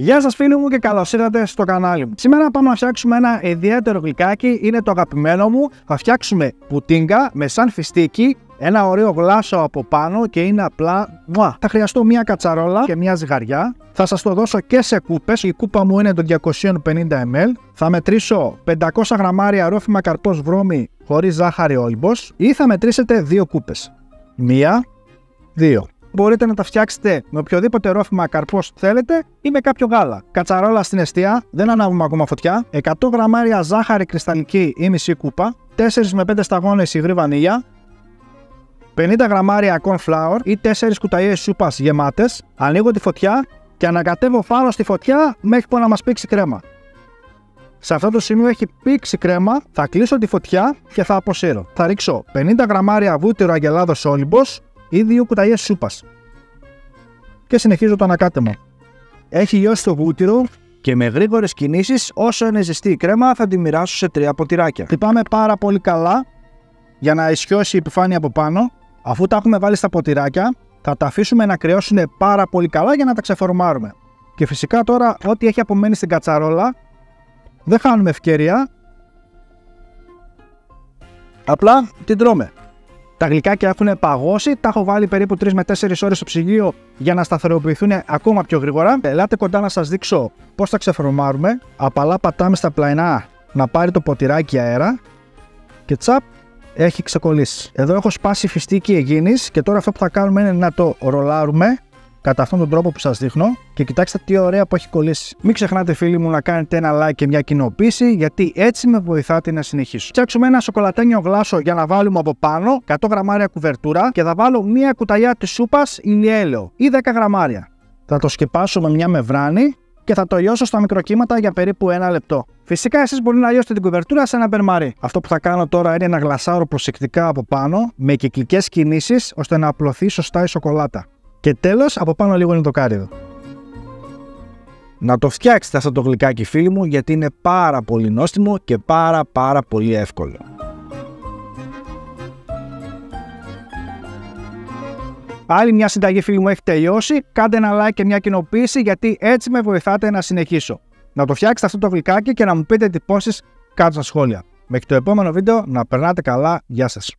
Γεια σας φίλοι μου και καλώς ήρθατε στο κανάλι μου. Σήμερα πάμε να φτιάξουμε ένα ιδιαίτερο γλυκάκι, είναι το αγαπημένο μου. Θα φτιάξουμε πουτίνγκα με σαν φιστίκι, ένα ωραίο γλάσο από πάνω και είναι απλά μουα. Θα χρειαστώ μια κατσαρόλα και μια ζυγαριά. Θα σας το δώσω και σε κούπες, η κούπα μου είναι το 250 ml. Θα μετρήσω 500 γραμμάρια ρόφημα καρπός βρώμη χωρίς ζάχαρη όλυμπος ή θα μετρήσετε δύο κούπες. Μία, δύο. Μπορείτε να τα φτιάξετε με οποιοδήποτε ρόφημα καρπός θέλετε ή με κάποιο γάλα. Κατσαρόλα στην αιστεία, δεν ανάβουμε ακόμα φωτιά. 100 γραμμάρια ζάχαρη κρυσταλλική ή μισή κούπα. 4 με 5 σταγόνες υγρή βανίλια. 50 γραμμάρια corn flour ή 4 κουταλιές σούπας γεμάτες. Ανοίγω τη φωτιά και ανακατεύω πάνω στη φωτιά μέχρι που να μας πήξει κρέμα. Σε αυτό το σημείο έχει πήξει κρέμα, θα κλείσω τη φωτιά και θα αποσύρω. Θα ρίξω 50 γραμμάρια βούτυρο αγελάδος όλυμπος ή 2 κουταλιές σούπας. Και συνεχίζω το ανακάτεμα. Έχει λιώσει το βούτυρο και με γρήγορες κινήσεις, όσο είναι ζεστή η κρέμα, θα τη μοιράσω σε τρία ποτηράκια. Χτυπάμε πάρα πολύ καλά για να ισιώσει η επιφάνεια από πάνω. Αφού τα έχουμε βάλει στα ποτηράκια, θα τα αφήσουμε να κρεώσουν πάρα πολύ καλά για να τα ξεφορμάρουμε. Και φυσικά τώρα, ό,τι έχει απομένει στην κατσαρόλα, δεν χάνουμε ευκαιρία. Απλά την τρώμε. Τα γλυκάκια έχουν παγώσει, τα έχω βάλει περίπου 3 με 4 ώρες στο ψυγείο για να σταθεροποιηθούν ακόμα πιο γρήγορα. Ελάτε κοντά να σας δείξω πώς τα ξεφορμάρουμε. Απαλά πατάμε στα πλαϊνά να πάρει το ποτηράκι αέρα και τσαπ έχει ξεκολλήσει. Εδώ έχω σπάσει φιστίκι εγγύνης και τώρα αυτό που θα κάνουμε είναι να το ρολάρουμε κατά αυτόν τον τρόπο που σας δείχνω και κοιτάξτε τι ωραία που έχει κολλήσει. Μην ξεχνάτε φίλοι μου να κάνετε ένα like και μια κοινοποίηση γιατί έτσι με βοηθάτε να συνεχίσω. Φτιάξουμε ένα σοκολατένιο γλάσο για να βάλουμε από πάνω 100 γραμμάρια κουβερτούρα και θα βάλω μια κουταλιά της σούπας ηλιέλαιο ή 10 γραμμάρια. Θα το σκεπάσω με μια μεβράνη και θα το λιώσω στα μικροκύματα για περίπου ένα λεπτό. Φυσικά, εσείς μπορεί να λιώσετε την κουβερτούρα σε ένα μπερμαρί. Αυτό που θα κάνω τώρα είναι να γλασάρω προσεκτικά από πάνω με κυκλικές κινήσεις ώστε να απλωθεί σωστά η σοκολάτα. Και τέλος, από πάνω λίγο είναι το κάριδο. Να το φτιάξετε αυτό το γλυκάκι φίλοι μου γιατί είναι πάρα πολύ νόστιμο και πάρα πάρα πολύ εύκολο. Άλλη μια συνταγή φίλοι μου έχει τελειώσει. Κάντε ένα like και μια κοινοποίηση γιατί έτσι με βοηθάτε να συνεχίσω. Να το φτιάξετε αυτό το γλυκάκι και να μου πείτε εντυπώσεις κάτω στα σχόλια. Μέχρι το επόμενο βίντεο να περνάτε καλά. Γεια σας.